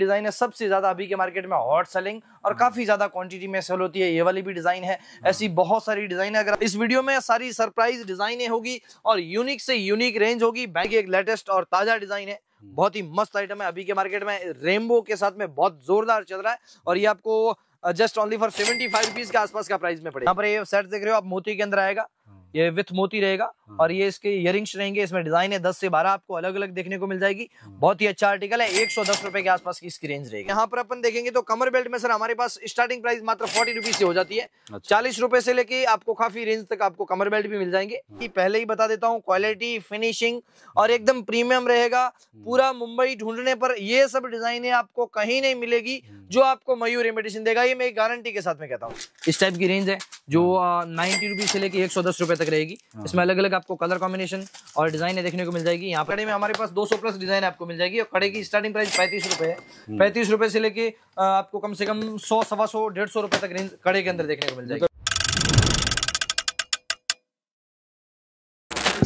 Design है सबसे ज़्यादा अभी के मार्केट में हॉट सेलिंग और काफ़ी ज़्यादा क्वांटिटी में सेल होती है। ये वाली भी डिज़ाइन है ऐसी बहुत सारी डिज़ाइन है। अगर इस वीडियो में सारी सरप्राइज़ डिजाइने होगी और यूनिक से यूनिक रेंज होगी बैंक एक लेटेस्ट और ताज़ा डिज़ाइन है। बहुत ही मस्त आइटम है। अभी के मार्केट में रेनबो के साथ में बहुत जोरदार चल रहा है और ये आपको just only for seventy five rupees के आसपास का प्राइस में पड़ेगा। यहाँ पर ये सेट देख रहे हो आप मोती के अंदर आएगा। ये विथ मोती रहेगा हाँ। और ये इसके इयरिंग्स रहेंगे। इसमें डिज़ाइन है दस से बारह आपको अलग अलग देखने को मिल जाएगी। हाँ। बहुत ही अच्छा आर्टिकल है एक सौ दस रुपए के आसपास की इसकी रेंज रहेगी। यहाँ पर अपन देखेंगे तो कमर बेल्ट में सर हमारे पास स्टार्टिंग प्राइस मात्र फोर्टी रुपीज़ से हो जाती है। अच्छा। चालीस रुपए से लेके आपको काफ़ी रेंज तक आपको कमर बेल्ट भी मिल जाएँगे। हाँ। पहले ही बता देता हूँ क्वालिटी फिनिशिंग और एकदम प्रीमियम रहेगा। पूरा मुंबई ढूँढने पर ये सब डिजाइने आपको कहीं नहीं मिलेगी। जो आपको मयूर इमिटेशन देगा। ये मैं गारंटी के साथ में कहता हूँ। इस टाइप की रेंज है। जो नाइनटी रुपीज़ से लेके एक सौ दस रुपए तक रहेगी। हाँ। इसमें अलग अलग आपको कलर कॉम्बिनेशन और डिज़ाइन देखने को मिल जाएगी। यहाँ कड़े में हमारे पास 200 प्लस डिज़ाइन आपको मिल जाएगी और कड़े की स्टार्टिंग प्राइस पैंतीस रुपए है। हम्म। पैंतीस रुपए से लेके आपको कम से कम सौ सवा सौ डेढ़ सौ रुपए तक रेंज कड़े के अंदर देखने को मिल जाएगी।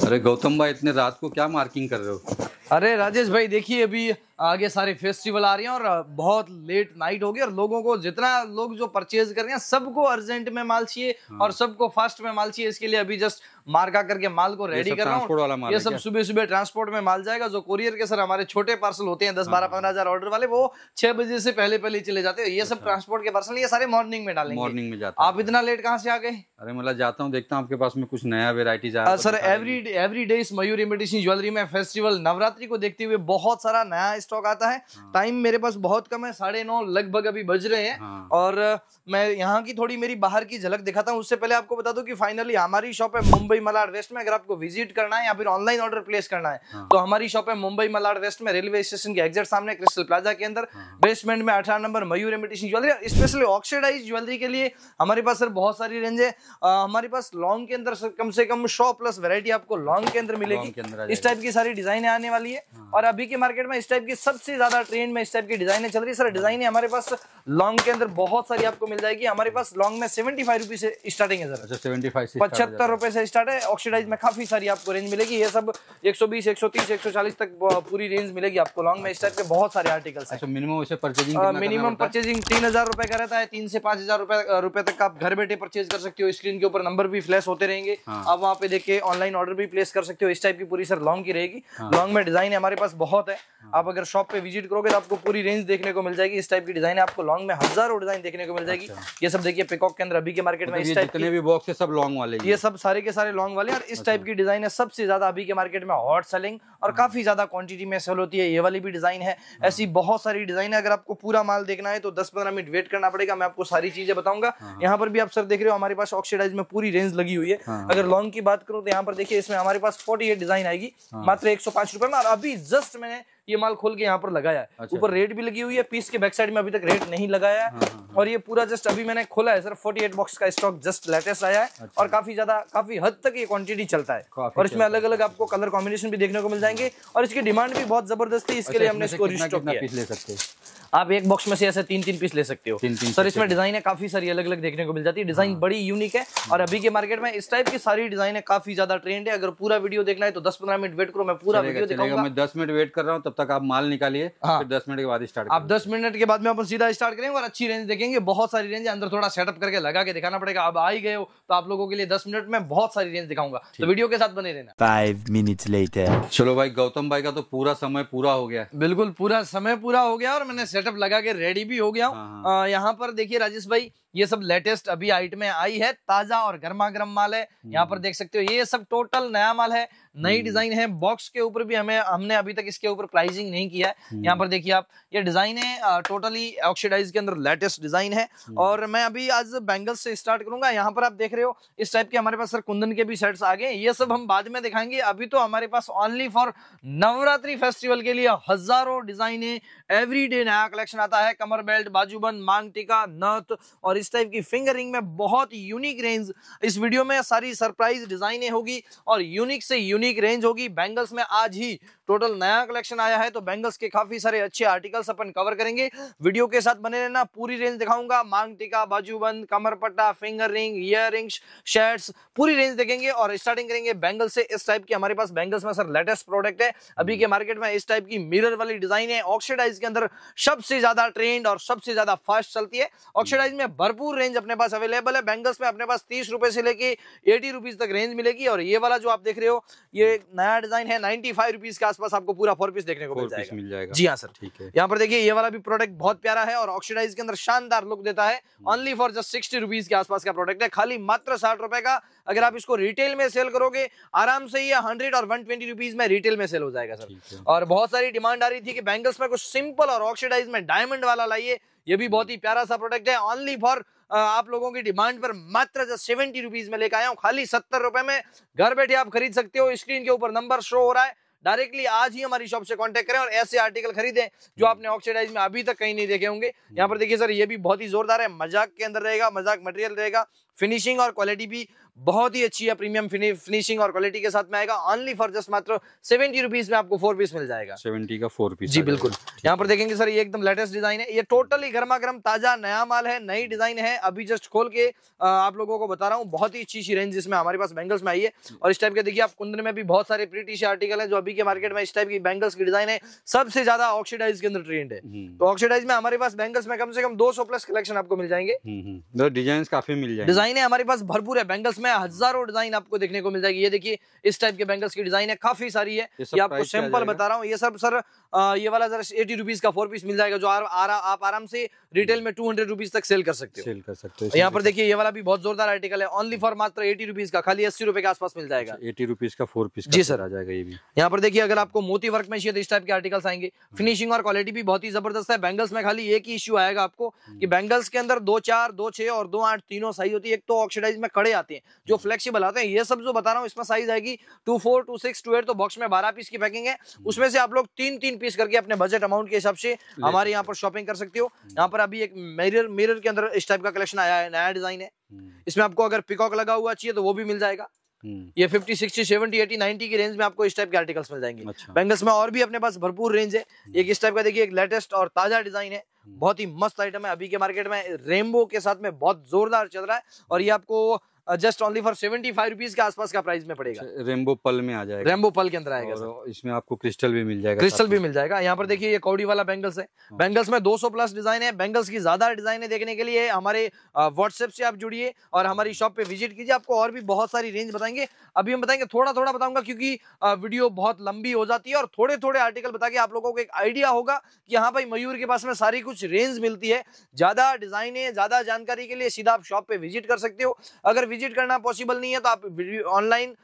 अरे गौतम भाई इतने रात को क्या मार्किंग कर रहे हो? अरे राजेश भाई देखिए अभी आगे सारे फेस्टिवल आ रहे हैं और बहुत लेट नाइट होगी और लोगों को जितना लोग जो परचेज कर रहे हैं सबको अर्जेंट में माल चाहिए हाँ। और सबको फास्ट में माल चाहिए। इसके लिए अभी जस्ट मार्का करके माल को रेडी कर रहा हूँ। ये सब सुबह सुबह ट्रांसपोर्ट में माल जाएगा। जो कोरियर के सर हमारे छोटे पार्सल होते हैं दस बारह पंद्रह हज़ार ऑर्डर वाले वो छह बजे से पहले पहले चले जाते हैं। ये सब ट्रांसपोर्ट के पार्सल ये सारे मॉर्निंग में डालेंगे। मॉर्निंग में जाते आप इतना लेट कहाँ से आ गए? अरे मतलब जाता हूँ देखता हूँ आपके पास में कुछ नया varieties Uh, sir every every day इस मयूर इमिटेशन ज्वेलरी में फेस्टिवल नवरात्रि को देखते हुए बहुत सारा नया स्टॉक आता है हाँ। टाइम मेरे पास बहुत कम है साढ़े नौ लगभग अभी बज रहे हैं हाँ। और मैं यहाँ की थोड़ी मेरी बाहर की झलक दिखाता हूँ उससे पहले आपको बता दूँ कि फाइनली हमारी शॉप है मुंबई मलाड वेस्ट में अगर आपको विज़िट करना है या फिर ऑनलाइन ऑर्डर प्लेस करना है हाँ। तो हमारी शॉप है मुंबई मलाड वेस्ट में रेलवे स्टेशन के एग्जैक्ट सामने क्रिस्टल प्लाजा के अंदर हाँ। बेसमेंट में अठारह number Mayur imitation jewellery specially oxidise jewellery के लिए हमारे पास सर बहुत सारी रेंज है हमारे पास लॉन्ग के अंदर कम से कम सौ प्लस वैरायटी आपको लॉन्ग के अंदर मिलेगी इस टाइप की सारी डिजाइने आने वाली है हाँ। और अभी के मार्केट में इस टाइप की सबसे ज़्यादा ट्रेंड में इस टाइप की डिजाइने चल रही है। सर डिजाइने हमारे पास लॉन्ग के अंदर बहुत सारी आपको मिल जाएगी। हमारे पास लॉन्ग में सेवेंटी फाइव रुपीज़ से स्टार्टिंग है सर। अच्छा सेवेंटी फाइव से हो पचहत्तर रुपए से स्टार्ट है। ऑक्सीडाइज में काफ़ी सारी आपको रेंज मिलेगी। ये सब 120 130 140 तक पूरी रेंज मिलेगी आपको लॉन्ग में। इस टाइप के बहुत सारे आर्टिकल्स हैं। मिनिमम वैसे परचेजिंग मिनिमम परचेजिंग तीन हज़ार रुपए का रहता है। तीन से पाँच हज़ार रुपए रुपए तक आप घर बैठे परचेज कर सकते हो। स्क्रीन के ऊपर नंबर भी फ्लैश होते रहेंगे। हाँ। आप वहाँ पे देख के ऑनलाइन ऑर्डर भी प्लेस कर सकते हो। इस टाइप की पूरी सर लॉन्ग की रहेगी। हाँ। लॉन्ग में डिज़ाइन हमारे पास बहुत है। आप अगर शॉप पे विज़िट करोगे तो आपको पूरी रेंज देखने को मिल जाएगी। इस टाइप की डिज़ाइन आपको लॉन्ग में हज़ारों डिज़ाइन देखने को मिल जाएगी। अच्छा। ये सब देखिए पिकॉक के अंदर अभी के मार्केट में मतलब इस टाइप जितने भी बॉक्स है सब लॉन्ग वाले ये सब सारे के सारे लॉन्ग वाले और इस अच्छा। टाइप की डिज़ाइन है। सबसे ज़्यादा अभी के मार्केट में हॉट सेलिंग और हाँ। काफ़ी ज़्यादा क्वांटिटी में सेल होती है। ये वाली भी डिज़ाइन है। ऐसी बहुत सारी डिज़ाइन है। अगर आपको पूरा माल देखना है तो 10-15 मिनट वेट करना पड़ेगा। मैं आपको सारी चीज़ें बताऊँगा। हाँ। यहाँ पर भी आप सर देख रहे हो हमारे पास ऑक्सीडाइज में पूरी रेंज लगी हुई है। हाँ। अगर लॉन्ग की बात करूँ तो यहाँ पर देखिए इसमें हमारे पास फोर्टी डिज़ाइन आएगी। हाँ। मात्र एक सौ रुपए में। और अभी जस्ट मैंने ये माल खोल के यहाँ पर लगाया है। अच्छा। ऊपर रेट भी लगी हुई है पीस के बैक साइड में अभी तक रेट नहीं लगाया है। हाँ, हाँ, और ये पूरा जस्ट अभी मैंने खोला है सर 48 बॉक्स का स्टॉक जस्ट लेटेस्ट आया है। अच्छा। और काफ़ी ज़्यादा काफ़ी हद तक ये क्वांटिटी चलता है। और इसमें अलग अलग आपको कलर कॉम्बिनेशन भी देखने को मिल जाएँगे। और इसकी डिमांड भी बहुत ज़बरदस्त है इसके लिए हमने इसको रिस्टॉक किया ले सकते हैं? आप एक बॉक्स में से ऐसे तीन तीन पीस ले सकते हो। तीन- तीन सर इसमें डिज़ाइन है। काफ़ी सारी अलग अलग देखने को मिल जाती है। डिज़ाइन हाँ। बड़ी यूनिक है और अभी के मार्केट में इस टाइप की सारी डिज़ाइन है काफ़ी ज़्यादा ट्रेंड है। अगर पूरा वीडियो देखना है तो दस पंद्रह मिनट वेट करो मैं पूरा वीडियो दिखाऊँगा। मैं दस मिनट वेट कर रहा हूँ तब तक आप माल निकालिए हाँ। दस मिनट के बाद स्टार्ट आप 10 मिनट के बाद में अपन सीधा स्टार्ट करेंगे और अच्छी रेंज देखेंगे। बहुत सारी रेंज है अंदर थोड़ा सेटअप करके लगा के दिखाना पड़ेगा। अब आ ही गए हो तो आप लोगों के लिए 10 मिनट में बहुत सारी रेंज दिखाऊँगा। तो वीडियो के साथ बने रहना। Five minutes later. चलो भाई गौतम भाई का तो पूरा समय पूरा हो गया। बिल्कुल पूरा समय पूरा हो गया और मैंने सेटअप लगा के रेडी भी हो गया हूँ। हाँ, यहाँ पर देखिए राजेश भाई ये सब लेटेस्ट अभी आइटम में आई है ताज़ा और गर्मा गर्म माल है। यहाँ पर देख सकते हो ये सब टोटल नया माल है नई डिज़ाइन है। बॉक्स के ऊपर भी हमें हमने अभी तक इसके ऊपर प्राइसिंग नहीं किया है। यहाँ पर देखिए आप ये डिज़ाइन है टोटली ऑक्सीडाइज के अंदर लेटेस्ट डिज़ाइन है। और मैं अभी आज बैंगल्स से स्टार्ट करूँगा। यहाँ पर आप देख रहे हो इस टाइप के हमारे पास सर कुंदन के भी सेट्स आ गए ये सब हम बाद में दिखाएँगे। अभी तो हमारे पास ओनली फॉर नवरात्रि फेस्टिवल के लिए हज़ारों डिजाइने एवरी डे नया कलेक्शन आता है, कमर बेल्ट बाजूबंद मांग, टीका, नथ और इस टाइप की फिंगर रिंग में बहुत यूनिक रेंज इस वीडियो में सारी सरप्राइज़ डिजाइने होगी और यूनिक से यूनिक रेंज होगी। बैंगल्स में आज ही टोटल नया कलेक्शन आया है तो बैंगल्स के काफ़ी सारे अच्छे आर्टिकल्स अपन कवर करेंगे। वीडियो के साथ बने रहना, पूरी रेंज दिखाऊँगा। मांग, टीका बाजूबंद कमर पट्टा finger ring ear rings shirts पूरी रेंज देखेंगे और स्टार्टिंग करेंगे बैंगल से। इस टाइप की हमारे पास बैंगल्स में सर लेटेस्ट प्रोडक्ट है। अभी के मार्केट में इस टाइप की मिरर वाली डिज़ाइन है ऑक्सीडाइज के अंदर सबसे ज़्यादा ट्रेंड और सबसे ज़्यादा फास्ट चलती है। ऑक्सीडाइज में भरपूर रेंज अपने पास अवेलेबल है। बैंगल्स में अपने पास तीस रुपए से लेके एटी रुपीज़ तक रेंज मिलेगी। और ये वाला जो आप देख रहे हो ये नया डिज़ाइन है। नाइनटी फाइव रुपीज़ के आसपास आपको पूरा फोर पीस देखने को मिल जाएगा। मिल जाएगा। जी हाँ सर ठीक है। यहाँ पर देखिए ये वाला भी प्रोडक्ट बहुत प्यारा है और ऑक्सीडाइज के अंदर शानदार लुक देता है। Only for just sixty rupees के आसपास का प्रोडक्ट है। खाली मात्र साठ रुपए का। अगर आप इसको रिटेल में सेल करोगे आराम से ये हंड्रेड और वन ट्वेंटी रुपीज़ में रिटेल में सेल हो जाएगा सर और बहुत सारी डिमांड आ रही थी कि बैंगल्स में कुछ सिंपल और ऑक्सीडाइज में डायमंड वाला लाइए। ये भी बहुत ही प्यारा सा प्रोडक्ट है। ओनली फॉर आप लोगों की डिमांड पर मात्र जस्ट सेवेंटी रुपीज़ में लेकर आया हूँ। खाली सत्तर रुपए में घर बैठे आप खरीद सकते हो। स्क्रीन के ऊपर नंबर शो हो रहा है। डायरेक्टली आज ही हमारी शॉप से कांटेक्ट करें और ऐसे आर्टिकल खरीदें जो आपने ऑक्सीडाइज में अभी तक कहीं नहीं देखे होंगे। यहाँ पर देखिए सर ये भी बहुत ही जोरदार है। मज़ाक के अंदर रहेगा मज़ाक मटेरियल रहेगा। फिनिशिंग और क्वालिटी भी बहुत ही अच्छी है प्रीमियम फिनिशिंग और क्वालिटी के साथ में आएगा। ओनली फॉर जस्ट मात्र सेवेंटी रुपीज़ में आपको फोर पीस मिल जाएगा। सेवेंटी का फोर पीस जी बिल्कुल। यहाँ पर देखेंगे सर ये एकदम लेटेस्ट डिज़ाइन है। ये टोटली गर्मा गर्म ताज़ा नया माल है नई डिज़ाइन है। अभी जस्ट खोल के आप लोगों को बता रहा हूँ बहुत ही अच्छी अच्छी रेंज जिसमें हमारे पास बैंगल्स में आई है। और इस टाइप के देखिए आप कुंदन में भी बहुत सारे प्रीटी से आर्टिकल है जो अभी के मार्केट में इस टाइप की बैंगल्स की डिज़ाइन है। सबसे ज़्यादा ऑक्सीडाइज के अंदर ट्रेंड है। तो ऑक्सीडाइज में हमारे पास बैंगल्स में कम से कम 200 प्लस कलेक्शन आपको मिल जाएँगे। डिज़ाइन तो काफ़ी मिल जाएँगे। डिज़ाइन है हमारे पास भरपूर है। बैंगल्स में हज़ारों डिज़ाइन आपको देखने को मिल जाएगी। ये देखिए इस टाइप के बैंगल्स की डिज़ाइन है काफ़ी सारी है। ये ये आपको सैंपल बता रहा हूँ। ये सब सर आ, ये वाला जरा एटी रुपीज़ का फोर पीस मिल जाएगा जो आर, आर, आप आराम से रिटेल में टू हंड्रेड रुपीज़ तक सेल कर सकते हो। सेल कर सकते हो यहाँ पर देखिए ये वाला भी बहुत जोरदार आर्टिकल है। ओनली फॉर मात्र एटी रुपीज़ का खाली अस्सी रुपए के आसपास मिल जाएगा। एटी रुपीज़ का फोर पीस जी सर। आ जाएगा ये भी। यहाँ पर देखिए अगर आपको मोती वर्क में चाहिए इस टाइप के आर्टिकल्स आएँगे फिनिशिंग और क्वालिटी भी बहुत ही ज़बरदस्त है। बैंगल्स में खाली एक ही इश्यू आएगा आपको कि बैंगल्स के अंदर दो चार दो छह और दो आठ तीनों साइज़ होती है। एक तो ऑक्सीडाइज में कड़े आते हैं जो फ्लेक्सिबल आते हैं ये सब जो बता रहा हूँ इसमें साइज़ आएगी two four two six two eight तो बॉक्स में बारह पीस की पैकिंग है। उसमें से आप लोग तीन तीन पीस करके अपने बजट अमाउंट के हिसाब से हमारे यहाँ पर शॉपिंग कर सकते हो। यहाँ पर अभी एक मिरर मिरर के अंदर इस टाइप का कलेक्शन आया है नया डिज़ाइन है। इसमें आपको अगर पिकॉक लगा हुआ चाहिए तो वो भी मिल जाएगा। हम्म, ये 50 60 70 80 90 की रेंज में आपको इस टाइप के आर्टिकल्स मिल जाएँगे। अच्छा। बैंगल्स में और भी अपने पास भरपूर रेंज है। एक इस टाइप का देखिए एक लेटेस्ट और ताज़ा डिज़ाइन है। बहुत ही मस्त आइटम है। अभी के मार्केट में रेमबो के साथ में बहुत जोरदार चल रहा है और ये आपको just only for seventy five rupees के आसपास का प्राइस में पड़ेगा। रेनबो पल में आ जाएगा। रेनबो पल के अंदर आएगा और इसमें आपको क्रिस्टल भी मिल जाएगा क्रिस्टल भी मिल जाएगा। यहाँ पर देखिए ये कौड़ी वाला बैंगल्स है। हाँ। बैंगल्स में 200 प्लस डिज़ाइन है। बैंगल्स की ज़्यादा डिज़ाइन है देखने के लिए। हमारे व्हाट्सएप से आप जुड़िए और हमारी शॉप पे विज़िट कीजिए। आपको और भी बहुत सारी रेंज बताएँगे। अभी हम बताएँगे थोड़ा थोड़ा बताऊँगा क्योंकि वीडियो बहुत लंबी हो जाती है और थोड़े थोड़े आर्टिकल बता के आप लोगों को एक आइडिया होगा कि हाँ भाई मयूर के पास में सारी कुछ रेंज मिलती है। ज़्यादा डिज़ाइन है ज़्यादा जानकारी के लिए सीधा आप शॉप पे विज़िट कर सकते हो। अगर विज़िट करना पॉसिबल नहीं है तो आप ऑनलाइन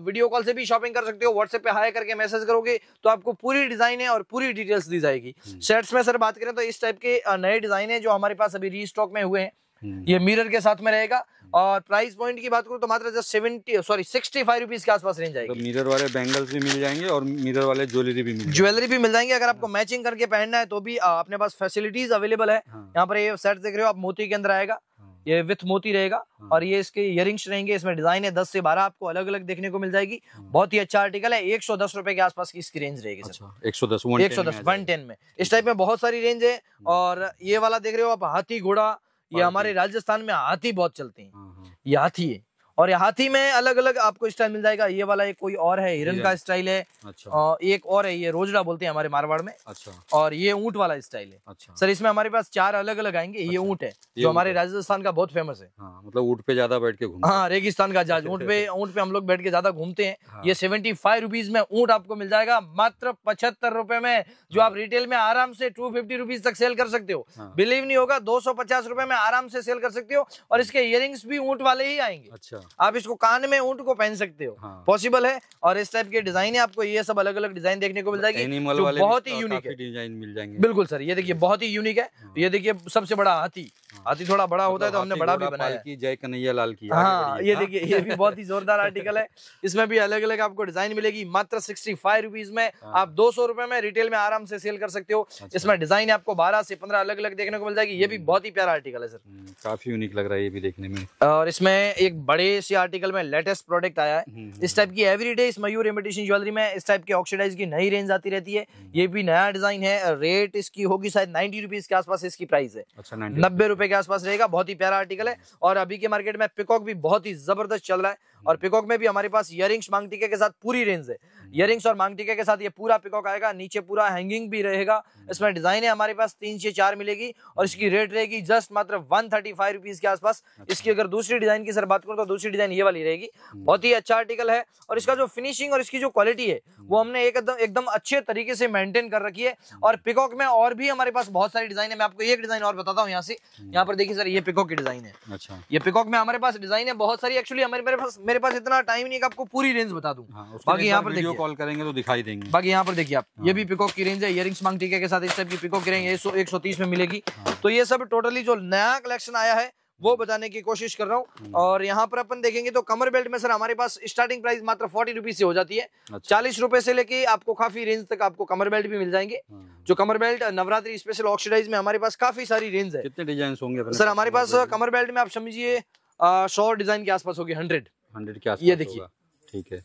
वीडियो कॉल से भी शॉपिंग कर सकते हो। व्हाट्सएप पे हाई करके मैसेज करोगे तो आपको पूरी डिज़ाइन है और पूरी डिटेल्स दी जाएगी। शर्ट्स में सर बात करें तो इस टाइप के नए डिज़ाइन है जो हमारे पास अभी रीस्टॉक में हुए हैं। हम्म, ये मिरर के साथ में रहेगा और प्राइस पॉइंट की बात करूँ तो मात्र just seventy sorry sixty five rupees के आसपास रेंज आएगी। तो मिरर वाले बैंगल्स भी मिल जाएँगे और मिरर वाले ज्वेलरी भी मिल ज्वेलरी भी मिल जाएँगे अगर आपको मैचिंग करके पहनना है तो भी अपने पास फैसिलिटीज़ अवेलेबल है। हाँ, यहाँ पर ये सेट देख रहे हो आप मोती के अंदर आएगा। हाँ, ये विथ मोती रहेगा हाँ। और ये इसके इयरिंग्स रहेंगे इसमें डिज़ाइन है दस से बारह आपको अलग अलग देखने को मिल जाएगी। हाँ। बहुत ही अच्छा आर्टिकल है एक सौ दस रुपए के आसपास की इसकी रेंज रहेगी सर। अच्छा एक सौ दस एक सौ दस वन टेन में। इस टाइप में बहुत सारी रेंज है और ये वाला देख रहे हो आप हाथी घोड़ा ये हमारे राजस्थान में हाथी बहुत चलते हैं हाँ, ये हाथी है। और हाथी में अलग अलग आपको स्टाइल मिल जाएगा। ये वाला एक कोई और है हिरन का स्टाइल है। अच्छा। और एक और है ये रोजड़ा बोलते हैं हमारे मारवाड़ में। अच्छा। और ये ऊँट वाला स्टाइल है। अच्छा। सर इसमें हमारे पास चार अलग अलग आएँगे। ये अच्छा, ऊँट है ये जो हमारे राजस्थान का बहुत फ़ेमस है। हाँ मतलब ऊँट पे ज़्यादा बैठ के घूमते हाँ। रेगिस्तान का जहाज़ ऊँट पे ऊँट पे हम लोग बैठ के ज़्यादा घूमते हैं। हाँ। ये सेवेंटी फाइव रुपीज़ में ऊँट आपको मिल जाएगा मात्र पचहत्तर रुपए में जो आप रिटेल में आराम से टू फिफ्टी रुपीज़ तक सेल कर सकते हो। हाँ। बिलीव नहीं होगा दो सौ पचास रुपए में आराम से सेल कर सकते हो। और इसके इयरिंग्स भी ऊँट वाले ही आएँगे। अच्छा। आप इसको कान में ऊँट को पहन सकते हो हाँ पॉसिबल है और इस टाइप के डिज़ाइन है आपको ये सब अलग अलग डिज़ाइन देखने को मिल जाएगी एनिमल वाले बहुत ही यूनिक है डिज़ाइन मिल जाएँगे बिल्कुल सर ये देखिए बहुत ही यूनिक है हाँ। ये देखिए सबसे बड़ा हाथी हाँ। हाथी थोड़ा बड़ा होता है तो मतलब हमने बड़ा भी बनाया। जय कन्हैया लाल की हाँ ये। देखिए ये भी बहुत ही जोरदार आर्टिकल है इसमें भी अलग अलग आपको डिज़ाइन मिलेगी मात्र सिक्सटी फाइव रुपीज़ में हाँ। आप दो सौ रुपए में रिटेल में आराम से सेल कर सकते हो अच्छा। इसमें डिज़ाइन आपको बारह से पंद्रह अलग अलग देखने को मिल जाएगी ये भी हम्म। बहुत ही प्यारा आर्टिकल है सर हम्म, काफ़ी यूनिक लग रहा है ये भी देखने में और इसमें एक बड़े से आर्टिकल में लेटेस्ट प्रोडक्ट आया है। हम्म, इस टाइप की एवरीडे इस मयूर इमिटेशन ज्वेलरी में इस टाइप की ऑक्सीडाइज की नई रेंज आती रहती है। हम्म। ये भी नया डिज़ाइन है। रेट इसकी होगी शायद नाइन्टी रुपीज़ के आसपास इसकी प्राइस है। अच्छा नब्बे रुपए के आसपास रहेगा। बहुत ही प्यारा आर्टिकल है। और अभी के मार्केट में पिकॉक भी बहुत ही ज़बरदस्त चल रहा है। और पिकॉक में भी हमारे पास इयरिंग्स मांग टीके के साथ पूरी रेंज है। इयरिंग्स और मांग टीके के साथ ये पूरा पिकॉक आएगा नीचे पूरा हैंगिंग भी रहेगा। इसमें डिज़ाइन है हमारे पास तीन से चार मिलेगी और इसकी रेट रहेगी जस्ट मात्र वन थर्टी फाइव रुपीज़ के आसपास। इसकी अगर दूसरी डिज़ाइन की सर बात करूँ तो दूसरी डिज़ाइन ये वाली रहेगी। बहुत ही अच्छा आर्टिकल है और इसका जो फिनिशिंग और इसकी जो क्वालिटी है वो हमने एकदम एकदम अच्छे तरीके से मेंटेन कर रखी है और पिकॉक में और भी हमारे पास बहुत सारी डिज़ाइन है। मैं आपको एक डिज़ाइन और बताता हूँ यहाँ से। यहाँ पर देखिए सर ये पिकॉक की डिज़ाइन है। अच्छा। ये पिकॉक में हमारे पास डिज़ाइन है बहुत सारी एक्चुअली हमारे मेरे पास मेरे पास इतना टाइम नहीं है कि आपको पूरी रेंज बता दूँ। हाँ बाकी यहाँ पर देखिए। कॉल करेंगे तो दिखाई देंगे। बाकी यहाँ पर देखिए आप ये हाँ। भी पिकॉक की रेंज है इयरिंग्स मांग टीके के साथ इस टाइप की पिकॉक की रेंज एक सौ तीस में मिलेगी। हाँ। तो ये सब टोटली जो नया कलेक्शन आया है वो बताने की कोशिश कर रहा हूँ। हम्म। और यहाँ पर अपन देखेंगे तो कमर बेल्ट में सर हमारे पास स्टार्टिंग प्राइस मात्र फोर्टी रुपीज़ से हो जाती है। अच्छा। चालीस रुपए से लेके आपको काफ़ी रेंज तक आपको कमर बेल्ट भी मिल जाएँगे। हाँ। जो कमर बेल्ट नवरात्रि स्पेशल ऑक्सीडाइज में हमारे पास काफ़ी सारी रेंज है। कितने डिज़ाइन होंगे सर हमारे पास कमर बेल्ट में आप समझिए सौ डिज़ाइन के आसपास होगी हंड्रेड हंड्रेड के ये देखिए। ठीक है।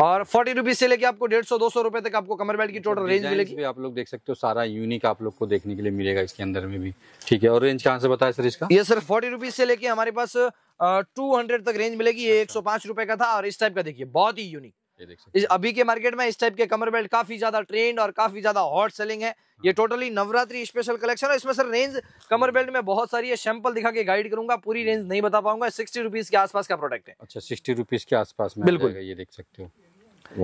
और फोर्टी रुपीज़ से लेके आपको डेढ़ सौ दो सौ रुपए तक आपको कमर बेल्ट की टोटल रेंज मिलेगी। आप लोग देख सकते हो सारा यूनिक आप लोग को देखने के लिए मिलेगा इसके अंदर में भी। ठीक है और रेंज कहाँ से बताया सर इसका? ये सर फोर्टी रुपीज़ से लेके हमारे पास टू हंड्रेड तक रेंज मिलेगी ये एक सौ पाँच रुपए का था और इस टाइप का देखिए बहुत ही यूनिक ये देख सकते इस अभी के मार्केट में इस टाइप के कमर बेल्ट काफ़ी ज़्यादा ट्रेंड और काफ़ी ज़्यादा हॉट सेलिंग है। ये टोटली नवरात्रि स्पेशल कलेक्शन है। इसमें सर रेंज कमर बेल्ट में बहुत सारी है। सैंपल दिखा के गाइड करूँगा। पूरी रेंज नहीं बता पाऊँगा। सिक्सटी रुपीज़ के आसपास का प्रोडक्ट है। अच्छा सिक्सटी रुपीज़ के आसपास में बिल्कुल। ये देख सकते हो।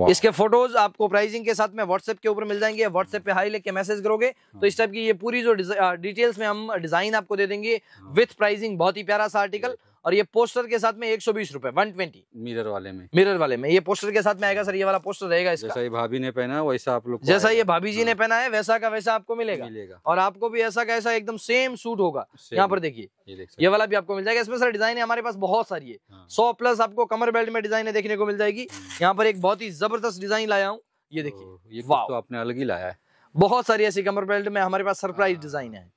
इसके फ़ोटोज़ आपको प्राइसिंग के साथ में व्हाट्सएप के ऊपर मिल जाएँगे। व्हाट्सएप पे हाई लेके मैसेज करोगे। तो इस टाइप की ये पूरी जो डिटेल्स में हम डिज़ाइन आपको दे देंगे विथ प्राइसिंग बहुत ही प्यारा सा आर्टिकल और ये पोस्टर के साथ में एक सौ बीस रुपए वन ट्वेंटी मिरर वाले में। मिरर वाले में ये पोस्टर के साथ में आएगा सर ये वाला पोस्टर रहेगा इसका। जैसा ये भाभी ने पहना है, वैसा आप लोग जैसा ये भाभी जी ने पहना है वैसा का वैसा आपको मिलेगा। मिलेगा। और आपको भी ऐसा का ऐसा एकदम सेम सूट होगा। यहाँ पर देखिए ये वाला भी आपको मिल जाएगा। इसमें सर डिज़ाइन हमारे पास बहुत सारी है। हाँ। सौ प्लस आपको कमर बेल्ट में डिज़ाइन देखने को मिल जाएगी। हम्म। यहाँ पर एक बहुत ही ज़बरदस्त डिज़ाइन लाया हूँ ये देखिए। ये तो आपने अलग ही लाया है। बहुत सारी ऐसी कमर बेल्ट में हमारे पास सरप्राइज़ हाँ। डिज़ाइन है।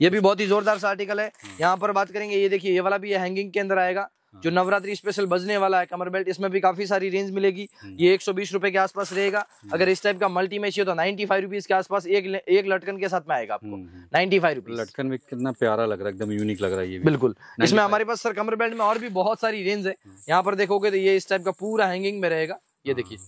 ये भी बहुत ही जोरदार सा आर्टिकल है। हाँ। यहाँ पर बात करेंगे ये देखिए ये वाला भी ये हैंगिंग के अंदर आएगा जो नवरात्रि स्पेशल बजने वाला है कमर बेल्ट इसमें भी काफ़ी सारी रेंज मिलेगी। हम्म। ये एक सौ बीस रुपए के आसपास रहेगा। अगर इस टाइप का मल्टी में चाहिए तो नाइन्टी फाइव रुपीज़ के आसपास एक एक लटकन के साथ में आएगा आपको। हम्म, हम्म। नाइन्टी फाइव रुपीज़ लटकन में कितना प्यारा लग रहा है एकदम यूनिक लग रहा है ये भी। बिल्कुल। इसमें हमारे पास सर कमर बेल्ट में और भी बहुत सारी रेंज है। यहाँ पर देखोगे तो ये इस टाइप का पूरा हैंगिंग में रहेगा। ये देखिए।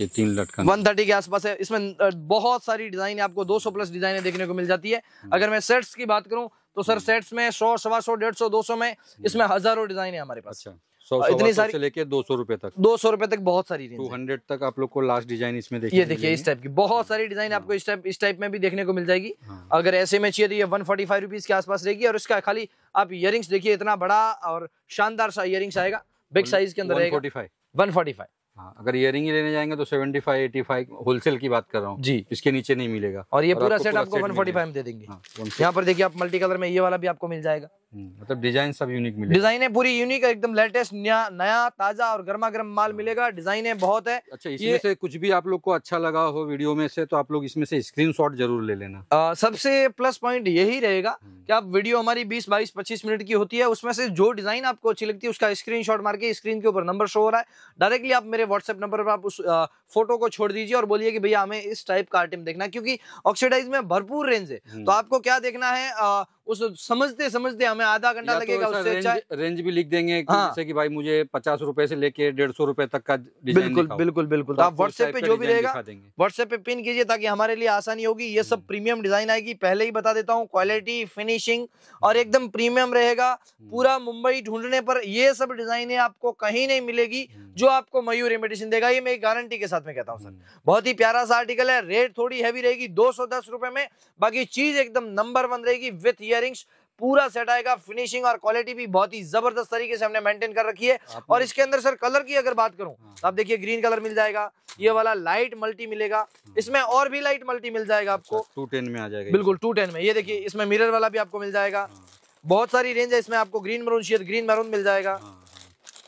ये तीन लटकन। वन थर्टी के आसपास है। इसमें बहुत सारी डिज़ाइन आपको 200 प्लस डिजाइने देखने को मिल जाती है। अगर मैं सेट्स की बात करूँ तो सर सेट्स में सौ सवा सौ डेढ़ सौ दो सौ में इसमें हज़ारों डिज़ाइन है हमारे पास। अच्छा सौ इतनी सारी- से लेके दो सौ रुपए तक। दो सौ रुपए तक बहुत सारी टू हंड्रेड तक आप लोग को लास्ट डिज़ाइन इसमें देखिए ये देखिए इस टाइप की बहुत सारी डिज़ाइन आपको इस टाइप इस टाइप में भी देखने को मिल जाएगी। हाँ। अगर ऐसे में चाहिए तो ये वन फोर्टी फाइव रुपीज़ के आसपास रहेगी और इसका खाली आप इयरिंग्स देखिए इतना बड़ा और शानदार सा इयरिंग्स आएगा। बिग साइज़ के अंदर वन फोर्टी फाइव हाँ अगर इयरिंग ही लेने जाएँगे तो 75 85 होलसेल की बात कर रहा हूँ। जी। इसके नीचे नहीं मिलेगा। और ये और पूरा सेट आपको वन फोर्टी फाइव में दे देंगे। हाँ, यहाँ पर देखिए आप मल्टी कलर में ये वाला भी आपको मिल जाएगा। हम्म, मतलब डिज़ाइन सब यूनिक मिलेगा। डिज़ाइन है पूरी यूनिक एकदम लेटेस्ट नया नया ताज़ा और गर्मा गर्म माल मिलेगा। डिज़ाइन है बहुत है। अच्छा इसमें से कुछ भी आप लोग को अच्छा लगा हो वीडियो में से तो आप लोग इसमें से स्क्रीनशॉट ज़रूर ले लेना। आ, सबसे प्लस पॉइंट यही रहेगा कि आप वीडियो हमारी 20 22 25 मिनट की होती है उसमें से जो डिज़ाइन आपको अच्छी लगती है उसका स्क्रीनशॉट मार के स्क्रीन के ऊपर नंबर शो हो रहा है। डायरेक्टली आप मेरे व्हाट्सएप नंबर पर आप उस आ, फ़ोटो को छोड़ दीजिए और बोलिए कि भैया हमें इस टाइप का आइटम देखना क्योंकि ऑक्सीडाइज में भरपूर रेंज है हम्म। तो आपको क्या देखना है आ, उस समझते समझते हमें आधा घंटा या तो लगेगा ऐसा उससे अच्छा रेंज, रेंज भी लिख देंगे कि हाँ। जैसे कि भाई मुझे पचास रुपए से लेके डेढ़ सौ रुपए तक का बिल्कुल बिल्कुल बिल्कुल। तो तो आप व्हाट्सएप पे जो भी रहेगा व्हाट्सएप पे पिन कीजिए ताकि हमारे लिए आसानी होगी। ये सब प्रीमियम डिज़ाइन आएगी। पहले ही बता देता हूँ क्वालिटी फिनिशिंग और एकदम प्रीमियम रहेगा। पूरा मुंबई ढूँढने पर ये सब डिजाइने आपको कहीं नहीं मिलेगी जो आपको मयूर इमिटेशन देगा। ये मैं गारंटी के साथ में कहता हूँ सर हम्म। बहुत ही प्यारा सा आर्टिकल है। रेट थोड़ी हैवी रहेगी दो सौ दस रुपए में। बाकी चीज़ एकदम नंबर वन रहेगी विथ इयरिंग्स पूरा सेट आएगा फिनिशिंग और क्वालिटी भी बहुत ही ज़बरदस्त तरीके से हमने मेंटेन कर रखी है। और इसके अंदर सर कलर की अगर बात करूँ हाँ। तो आप देखिए ग्रीन कलर मिल जाएगा ये वाला लाइट मल्टी मिलेगा। इसमें और भी लाइट मल्टी मिल जाएगा आपको। टू टेन में आ जाएगा बिल्कुल टू टेन में। ये देखिए इसमें मिरर वाला भी आपको मिल जाएगा। हाँ, बहुत सारी रेंज है इसमें आपको ग्रीन मरून तो ग्रीन मरून मिल जाएगा। हाँ, हाँ।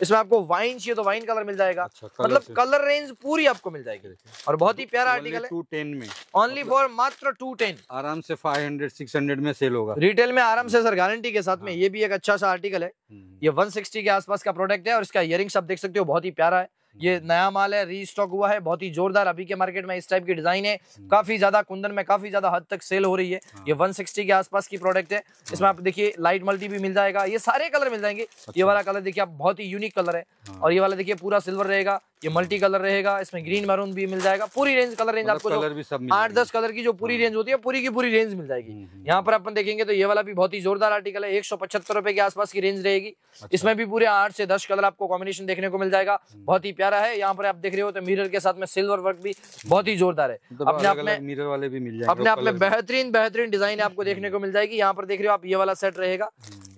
इसमें आपको वाइन चाहिए तो वाइन कलर मिल जाएगा। अच्छा, मतलब कलर रेंज पूरी आपको मिल जाएगी। और बहुत ही प्यारा आर्टिकल है। टू टेन में। ओनली फॉर मात्र टू टेन आराम से फाइव हंड्रेड सिक्स हंड्रेड में सेल होगा। रिटेल में आराम से सर गारंटी के साथ में ये भी एक अच्छा सा आर्टिकल है। हम्म, ये 160 के आसपास का प्रोडक्ट है और इसका इयरिंग्स आप देख सकते हो बहुत ही प्यारा है। ये नया माल है री स्टॉक हुआ है बहुत ही जोरदार अभी के मार्केट में इस टाइप की डिज़ाइन है। काफ़ी ज़्यादा कुंदन में काफ़ी ज़्यादा हद तक सेल हो रही है। ये 160 के आसपास की प्रोडक्ट है। इसमें आप देखिए लाइट मल्टी भी मिल जाएगा। ये सारे कलर मिल जाएँगे। ये वाला कलर देखिए आप बहुत ही यूनिक कलर है। हाँ। और ये वाला देखिए पूरा सिल्वर रहेगा। ये मल्टी कलर रहेगा इसमें ग्रीन मरून भी मिल जाएगा पूरी रेंज कलर रेंज आपको कलर भी सब आठ दस कलर की जो पूरी रेंज होती है पूरी की पूरी रेंज मिल जाएगी। हम्म, हम्म, यहाँ पर अपन देखेंगे तो ये वाला भी बहुत ही जोरदार आर्टिकल है एक सौ पचहत्तर रुपए के आसपास की रेंज रहेगी। अच्छा। इसमें भी पूरे आठ से दस कलर आपको कॉम्बिनेशन देखने को मिल जाएगा। हम्म। बहुत ही प्यारा है यहाँ पर आप देख रहे हो तो मिरर के साथ में सिल्वर वर्क भी बहुत ही जोरदार है। मतलब अपने आप में मिरर वाले भी मिल जाएँगे अपने आप में बेहतरीन बेहतरीन डिज़ाइन आपको देखने को मिल जाएगी। यहाँ पर देख रहे हो आप ये वाला सेट रहेगा।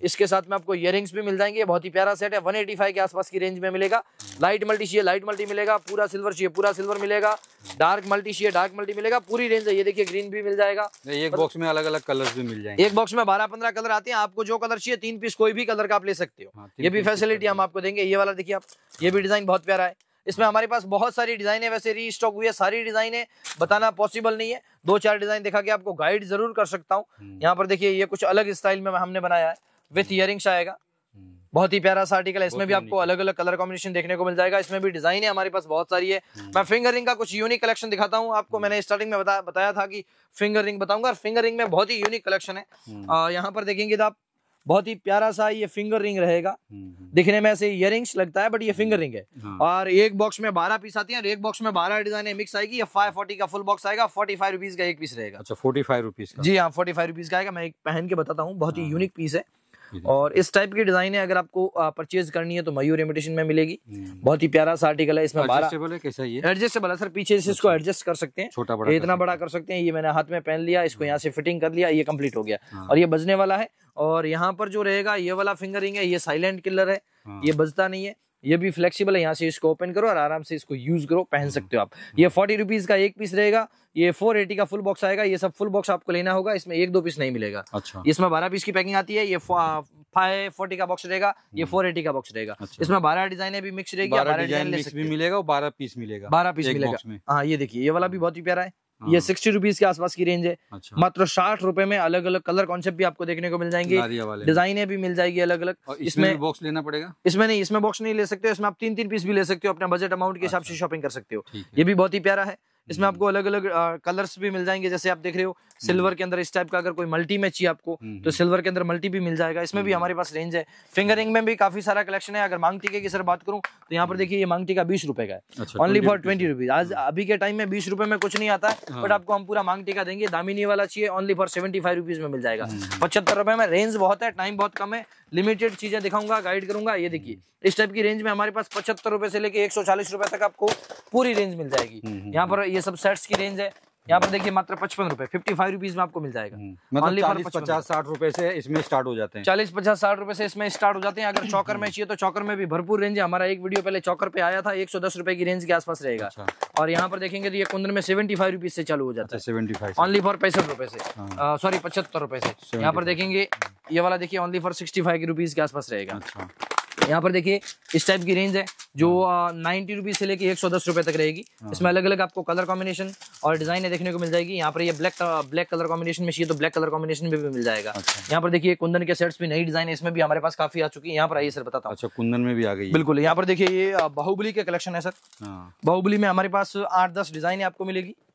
इसके साथ में आपको इयरिंग्स भी मिल जाएँगे बहुत ही प्यारा सेट है 185 के आसपास की रेंज में मिलेगा। लाइट मल्टी चाहिए लाइट मल्टी मिलेगा पूरा सिल्वर चाहिए पूरा सिल्वर मिलेगा। डार्क मल्टी चाहिए डार्क मल्टी मिलेगा पूरी रेंज है ये देखिए ग्रीन भी मिल जाएगा। एक बॉक्स में अलग अलग कलर्स भी मिल जाएँगे। एक बॉक्स में बारह पंद्रह कलर आते हैं आपको जो कलर चाहिए तीन पीस कोई भी कलर का आप ले सकते हो। हाँ, ये भी फैसिलिटी हम आपको देंगे। ये वाला देखिए आप ये भी डिज़ाइन बहुत प्यारा है। इसमें हमारे पास बहुत सारी डिज़ाइन है वैसे रीस्टॉक हुई है सारी डिज़ाइन है बताना पॉसिबल नहीं है। दो चार डिज़ाइन दिखा के आपको गाइड ज़रूर कर सकता हूँ। हम्म, यहाँ पर देखिए ये कुछ अलग स्टाइल में हमने बनाया है। विथ इयरिंग्स आएगा। बहुत ही प्यारा सा आर्टिकल है। इसमें भी आपको अलग अलग कलर कॉम्बिनेशन देखने को मिल जाएगा। इसमें भी डिज़ाइन है हमारे पास बहुत सारी है। मैं फिंगर रिंग का कुछ यूनिक कलेक्शन दिखाता हूँ। आपको मैंने स्टार्टिंग में बता, बताया था कि फिंगर रिंग बताऊँगा। और फिंगर रिंग में बहुत ही यूनिक कलेक्शन है। हम्म, यहाँ पर देखेंगे तो आप बहुत ही प्यारा सा ये फिंगर रिंग रहेगा। हम्म, हम्म, दिखने में ऐसे इयरिंग्स लगता है बट ये फिंगर रिंग है। हाँ, और एक बॉक्स में बारह पीस आती है और एक बॉक्स में बारह डिज़ाइन मिक्स आएगी ये फाइव फोर्टी का फुल बॉक्स आएगा फोर्टी फाइव रुपीज़ का एक पीस रहेगा। अच्छा फोर्टी फाइव रुपीज़ का। जी हाँ फोर्टी फाइव रुपीज़ का आएगा। मैं एक पहन के बताता हूँ। बहुत ही हाँ। यूनिक पीस है। और इस टाइप की डिज़ाइन है अगर आपको परचेज करनी है तो मयूर इमिटेशन में मिलेगी। हम्म, बहुत ही प्यारा सा आर्टिकल है इसमें एडजस्टेबल है कैसा ये? एडजस्टेबल है सर पीछे से इसको एडजस्ट कर सकते हैं। छोटा बड़ा इतना बड़ा कर सकते हैं ये मैंने हाथ में पहन लिया इसको यहाँ से फिटिंग कर लिया ये कंप्लीट हो गया। हाँ। और ये बजने वाला है और यहाँ पर जो रहेगा ये वाला फिंगरिंग है ये साइलेंट किलर है। हाँ, ये बजता नहीं है। ये भी फ्लेक्सिबल है यहाँ से इसको ओपन करो और आराम से इसको यूज़ करो पहन सकते हो आप। ये फोर्टी रुपीज़ का एक पीस रहेगा ये फोर एटी का फुल बॉक्स आएगा ये सब फुल बॉक्स आपको लेना होगा इसमें एक दो पीस नहीं मिलेगा। अच्छा। इसमें बारह पीस की पैकिंग आती है ये फाइव फोर्टी का बॉक्स रहेगा ये फोर एटी का बॉक्स रहेगा। अच्छा। इसमें बारह डिज़ाइन भी मिक्स रहेगी बारह डिज़ाइन भी मिलेगा और बारह पीस मिलेगा बारह पीस मिलेगा। हाँ ये देखिए ये वाला भी बहुत ही प्यारा हाँ, ये सिक्सटी रुपीज़ के आसपास की रेंज है। अच्छा। मात्र साठ रुपए में अलग अलग कलर कॉन्सेप्ट भी आपको देखने को मिल जाएँगे। डिजाइने भी मिल जाएगी अलग अलग इसमें बॉक्स लेना पड़ेगा? इसमें नहीं इसमें बॉक्स नहीं ले सकते हो इसमें आप तीन तीन पीस भी ले सकते हो अपने बजट अमाउंट के हिसाब से अच्छा। शॉपिंग कर सकते हो। ये भी बहुत ही प्यारा है। इसमें आपको अलग अलग कलर्स भी मिल जाएँगे जैसे आप देख रहे हो सिल्वर के अंदर इस टाइप का अगर कोई मल्टी में चाहिए आपको हम्म, तो सिल्वर के अंदर मल्टी भी मिल जाएगा। इसमें भी हमारे पास रेंज है। फिंगरिंग में भी काफ़ी सारा कलेक्शन है अगर मांग टीके की सर बात करूँ तो यहाँ पर देखिए ये मांग टीका बीस रुपए का है। ओनली फॉर ट्वेंटी रुपीज़ आज अभी के टाइम में बीस रुपए में कुछ नहीं आता है। हाँ। बट आपको हम पूरा मांग टीका देंगे। दामिनी वाला चाहिए only for seventy five rupees में मिल जाएगा। हम्म। पचहत्तर रुपए में रेंज बहुत है टाइम बहुत कम है लिमिटेड चीज़ें दिखाऊँगा गाइड करूँगा ये देखिए। इस टाइप की रेंज में हमारे पास पचहत्तर रुपए से लेके एक सौ चालीस रुपए तक आपको पूरी रेंज मिल जाएगी। हम्म, हम्म, यहाँ पर ये सब सेट्स की रेंज है। यहाँ पर देखिए मात्र पचपन रुपए फिफ्टी फाइव रुपीज़ में आपको मिल जाएगा। हम्म, मतलब चालीस पचास साठ रुपए। से इसमें स्टार्ट हो जाते हैं। चालीस पचास साठ रुपए से इसमें स्टार्ट हो जाते हैं। अगर चौकर में चाहिए तो चौकर में भी भरपूर रेंज है। हमारा एक वीडियो पहले चौकर पे आया था एक सौ दस रुपए की रेंज के आसपास रहेगा। अच्छा। और यहाँ पर देखेंगे तो ये कुंदन में सेवेंटी फाइव रुपीज़ से चालू हो जाता अच्छा है। सेवेंटी फाइव ओनली फॉर पैंसठ रुपए से। हाँ। सॉरी पचहत्तर रुपए से। यहाँ पर देखेंगे ये वाला देखिए only for sixty five rupees के आसपास रहेगा। अच्छा। यहाँ पर देखिए इस टाइप की रेंज है जो नाइन्टी रुपीज़ से लेके एक सौ दस रुपए तक रहेगी। इसमें अलग अलग आपको कलर कॉम्बिनेशन और डिज़ाइन देखने को मिल जाएगी। यहाँ पर ये ब्लैक ब्लैक कलर कॉम्बिनेशन में चाहिए तो ब्लैक कलर कॉम्बिनेशन में भी मिल जाएगा। अच्छा। यहाँ पर देखिए कुंदन के सेट्स भी नई डिज़ाइन है इसमें भी हमारे पास काफ़ी आ चुकी है। यहाँ पर आइए सर बताता हूँ। अच्छा कुंदन में भी आ गई बिल्कुल यहाँ पर देखिए ये बाहुबली के कलेक्शन है सर। हाँ। बाहुबली में हमारे पास आठ दस डिज़ाइन आपको मिलेगी। हाँ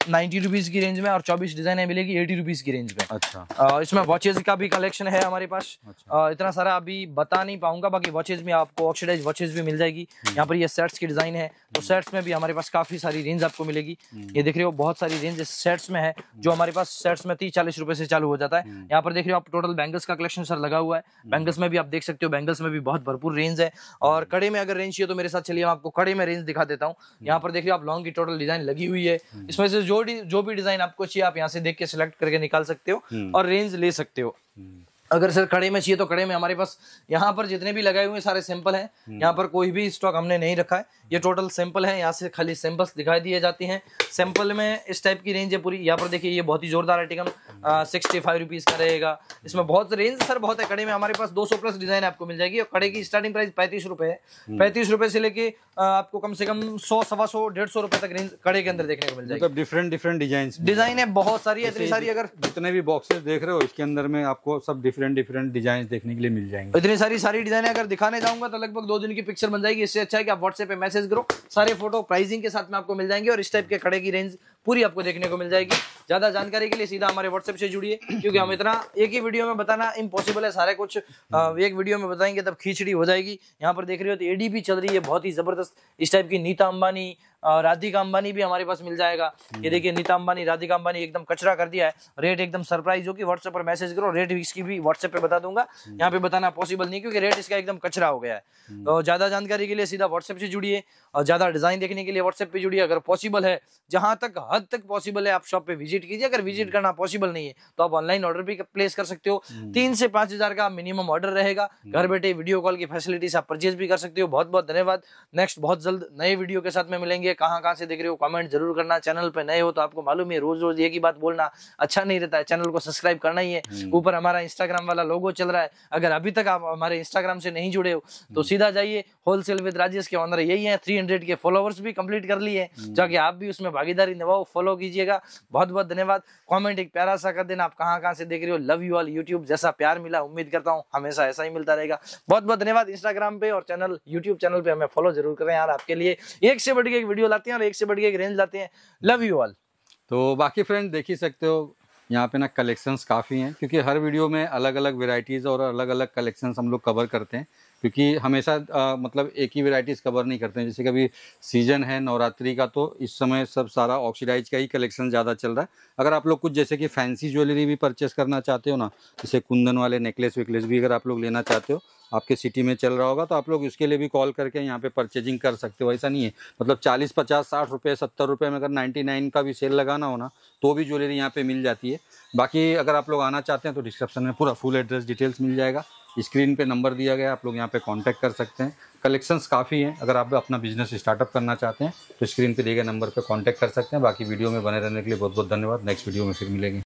नाइन्टी रुपीज़ की रेंज में और चौबीस डिज़ाइन मिलेगी एटी रुपीज़ की रेंज में। अच्छा। अ, इसमें वॉचेज का भी कलेक्शन है हमारे पास। अच्छा। अ, इतना सारा अभी बता नहीं पाऊँगा बाकी वॉचेज में आपको ऑक्सीडाइज वॉचेज भी मिल जाएगी। यहाँ पर ये सेट्स की डिज़ाइन है तो सेट्स में भी हमारे पास काफ़ी सारी रेंज आपको मिलेगी। ये देख रहे हो बहुत सारी रेंज सेट्स में है जो हमारे पास सेट्स में तीस चालीस रुपए से चालू हो जाता है। यहाँ पर देख रहे हो आप टोटल बैंगल्स का कलेक्शन सर लगा हुआ है। बैंगल्स में भी आप देख सकते हो बैंगल्स में भी बहुत भरपूर रेंज है। और कड़े में अगर रेंज चाहिए तो मेरे साथ चलिए मैं आपको कड़े में रेंज दिखा देता हूँ। यहाँ पर देख रहे हो आप लॉन्ग की टोटल डिज़ाइन लगी हुई है। इसमें से जो जो भी डिज़ाइन आपको चाहिए आप यहाँ से देख के सिलेक्ट करके निकाल सकते हो हम्म। और रेंज ले सकते हो हम्म। अगर सर कड़े में चाहिए तो कड़े में। हमारे पास यहाँ पर जितने भी लगाए हुए हैं सारे सैंपल हैं। हम्म। यहाँ पर कोई भी स्टॉक हमने नहीं रखा है। ये टोटल सैंपल है। यहाँ से खाली सैंपल्स दिखाई दिए जाती हैं। सैंपल में इस टाइप की रेंज है पूरी। यहाँ पर देखिए ये बहुत ही जोरदार आर्टिकल सिक्सटी फाइव रुपीज़ का रहेगा। इसमें बहुत रेंज सर बहुत है। कड़े में हमारे पास 200 प्लस डिज़ाइन आपको मिल जाएगी। और कड़े की स्टार्टिंग प्राइस पैंतीस रुपए है। हम्म। पैंतीस रुपए से लेके आपको कम से कम सौ सवा सौ डेढ़ सौ रुपए तक रेंज कड़े के अंदर देखने को मिल जाएगी। मतलब डिफरेंट डिफरेंट डिज़ाइन डिज़ाइन है। बहुत सारी है इतनी सारी अगर जितने भी बॉक्सेस देख रहे हो इसके अंदर में आपको सब डिफरेंट डिफरेंट डिफरेंट डिज़ाइन देखने के लिए मिल जाएँगे। इतनी सारी सारी डिज़ाइन अगर दिखाने जाऊँगा तो लगभग दो दिन की पिक्चर बन जाएगी। इससे अच्छा है कि आप व्हाट्सएप पे मैसेज करो, सारे फ़ोटो प्राइसिंग के साथ में आपको मिल जाएँगे और इस टाइप के खड़े की रेंज पूरी आपको देखने को मिल जाएगी। ज़्यादा जानकारी के लिए सीधा हमारे व्हाट्सएप से जुड़िए क्योंकि हम इतना एक ही वीडियो में बताना इम्पॉसिबल है। सारे कुछ एक वीडियो में बताएँगे तब खींचड़ी हो जाएगी। यहाँ पर देख रहे हो तो एडीपी चल रही है बहुत ही ज़बरदस्त। इस टाइप की नीता अंबानी राधिका अंबानी भी हमारे पास मिल जाएगा। ये देखिए नीता अंबानी राधिका अंबानी एकदम कचरा कर दिया है। रेट एकदम सरप्राइज़ होगी। व्हाट्सएप पर मैसेज करो रेट इसकी भी व्हाट्सएप पे बता दूँगा। यहाँ पे बताना पॉसिबल नहीं क्योंकि रेट इसका एकदम कचरा हो गया है। तो ज़्यादा जानकारी के लिए सीधा व्हाट्सएप से जुड़िए। ज़्यादा डिज़ाइन देखने के लिए व्हाट्सएप पे जुड़िए अगर पॉसिबल है जहाँ तक हद तक पॉसिबल है आप शॉप पे विज़िट कीजिए। अगर विज़िट करना पॉसिबल नहीं है तो आप ऑनलाइन ऑर्डर भी प्लेस कर सकते हो। तीन से पाँच हज़ार का मिनिमम ऑर्डर रहेगा। घर बैठे वीडियो कॉल की फैसिलिटी से आप परचेज भी कर सकते हो। बहुत बहुत धन्यवाद। नेक्स्ट बहुत जल्द नए वीडियो के साथ में मिलेंगे। कहाँ कहाँ से देख रहे हो कमेंट ज़रूर करना। चैनल पर नए हो तो आपको मालूम है रोज रोज एक ही बात बोलना अच्छा नहीं रहता है। चैनल को सब्सक्राइब करना ही है। ऊपर हमारा इंस्टाग्राम वाला लोगो चल रहा है। अगर अभी तक आप हमारे इंस्टाग्राम से नहीं जुड़े हो तो सीधा जाइए। होलसेल विद राजेश के ऑनर यही है। थ्री हंड्रेड के फॉलोवर्स भी कंप्लीट कर लिए जाके आप भी उसमें भागीदारी निभाओ फॉलो कीजिएगा। बहुत बहुत धन्यवाद। कमेंट एक प्यारा सा कर देना। आप कहाँ कहाँ से देख रहे हो? लव यू ऑल यूट्यूब जैसा प्यार मिला उम्मीद करता हूँ हमेशा ऐसा ही मिलता रहेगा। बहुत बहुत धन्यवाद इंस्टाग्राम पे और चैनल यूट्यूब चैनल पे हमें फॉलो ज़रूर करें यार आपके लिए। एक से बढ़ के एक वीडियो लाते हैं और एक से बढ़ के एक रेंज लाते हैं। लव यू ऑल तो बाकी फ्रेंड देख ही सकते हो। यहाँ पे ना कलेक्शंस काफ़ी हैं क्योंकि हर वीडियो में अलग अलग वेराइटीज़ और अलग अलग कलेक्शंस हम लोग कवर करते हैं क्योंकि हमेशा आ, मतलब एक ही वेराइटीज़ कवर नहीं करते हैं। जैसे कभी सीज़न है नवरात्रि का तो इस समय सब सारा ऑक्सीडाइज का ही कलेक्शन ज़्यादा चल रहा है। अगर आप लोग कुछ जैसे कि फैंसी ज्वेलरी भी परचेस करना चाहते हो ना जैसे कुंदन वाले नेकलेस वेकलेस भी अगर आप लोग लेना चाहते हो आपके सिटी में चल रहा होगा तो आप लोग उसके लिए भी कॉल करके यहाँ पे परचेजिंग कर सकते हो, ऐसा नहीं है। मतलब चालीस, पचास, साठ रुपये सत्तर रुपये में अगर नाइन्टी नाइन का भी सेल लगाना हो ना तो भी ज्वेलरी यहाँ पे मिल जाती है। बाकी अगर आप लोग आना चाहते हैं तो डिस्क्रिप्शन में पूरा फुल एड्रेस डिटेल्स मिल जाएगा। स्क्रीन पे नंबर दिया गया, आप लोग यहाँ पे कांटेक्ट कर सकते हैं। कलेक्शंस काफ़ी हैं, अगर आप अपना बिज़नेस स्टार्टअप करना चाहते हैं तो स्क्रीन पे दिए गए नंबर पे कांटेक्ट कर सकते हैं। बाकी वीडियो में बने रहने के लिए बहुत बहुत धन्यवाद। नेक्स्ट वीडियो में फिर मिलेंगे।